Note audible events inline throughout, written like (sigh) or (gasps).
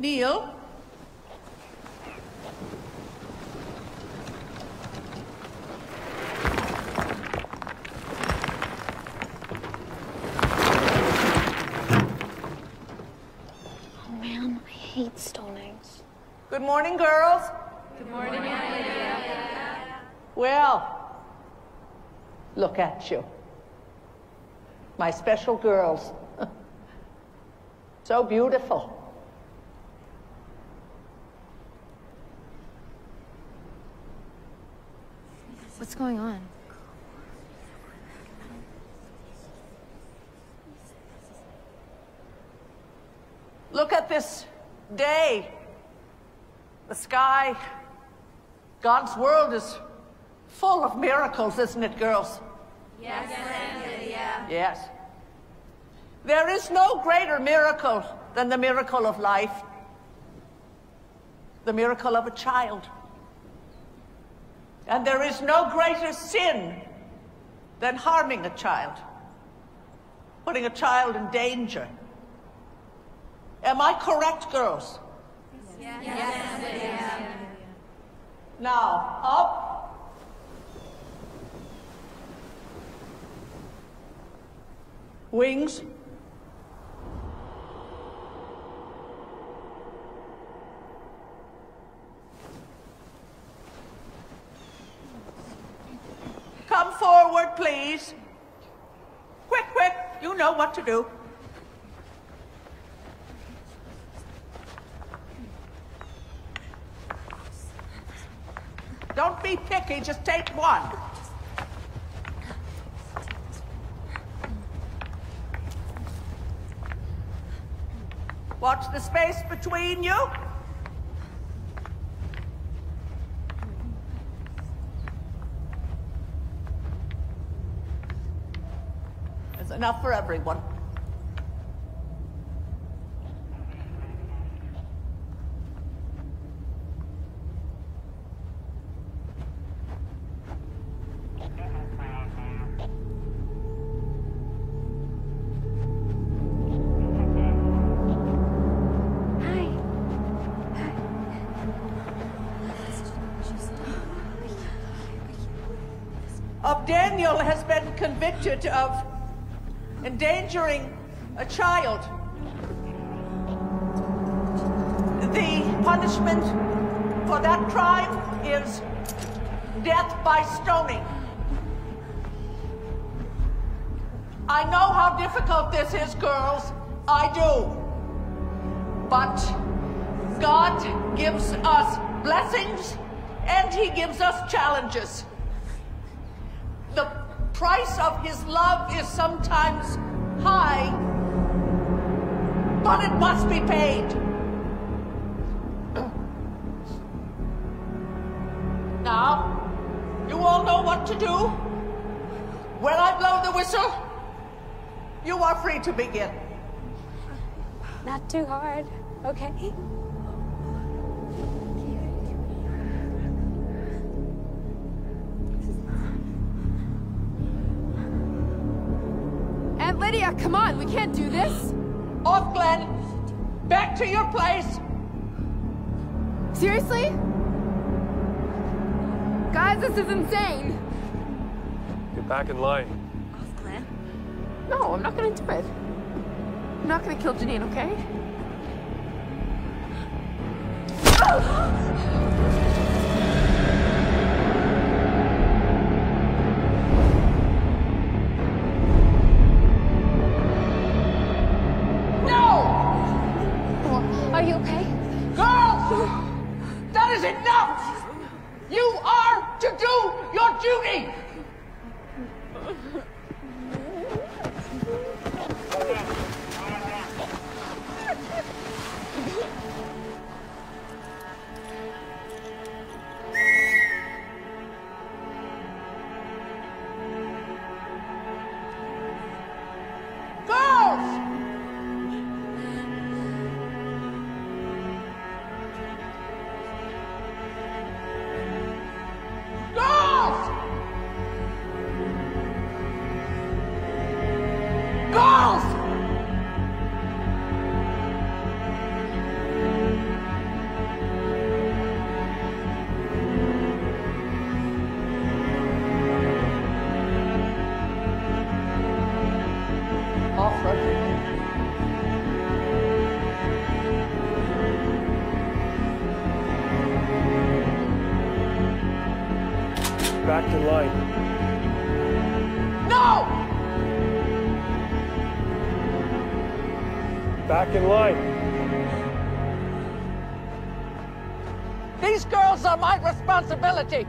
Neil? Oh man, I hate stonings. Good morning, girls. Good morning, Lydia. Well, look at you. My special girls. (laughs) so beautiful. What's going on? Look at this day. The sky. God's world is full of miracles, isn't it, girls? Yes, Lydia. Yes. There is no greater miracle than the miracle of life, the miracle of a child. And there is no greater sin than harming a child, putting a child in danger. Am I correct, girls? Yes, Lydia. Now, up. Wings. Come forward, please. Quick, quick. You know what to do. Don't be picky, just take one. Watch the space between you. Enough for everyone. Daniel has been convicted of endangering a child. The punishment for that crime is death by stoning. I know how difficult this is, girls. I do. But God gives us blessings and He gives us challenges. Price of His love is sometimes high, but it must be paid. Now, you all know what to do. When I blow the whistle, you are free to begin. Not too hard, okay? Lydia, come on, we can't do this. Ofglen. Back to your place. Seriously? Guys, this is insane. Get back in line. Ofglen. No, I'm not gonna do it. I'm not gonna kill Janine, okay? (gasps) (gasps) (gasps) back in line. No! Back in line. These girls are my responsibility.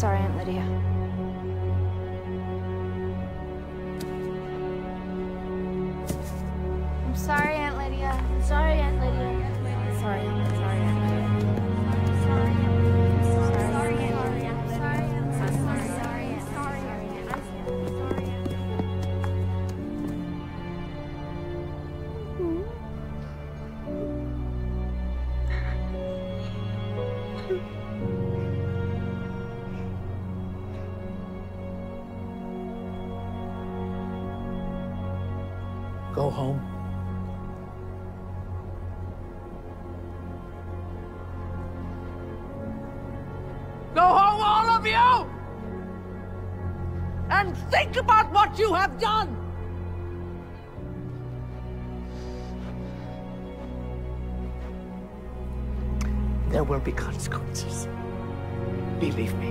Sorry, Aunt Lydia. I'm sorry, Aunt Lydia. I'm sorry, Aunt Lydia. Aunt Sorry, Aunt Lydia. Sorry, home. Go home, all of you! And think about what you have done! There will be consequences. Believe me.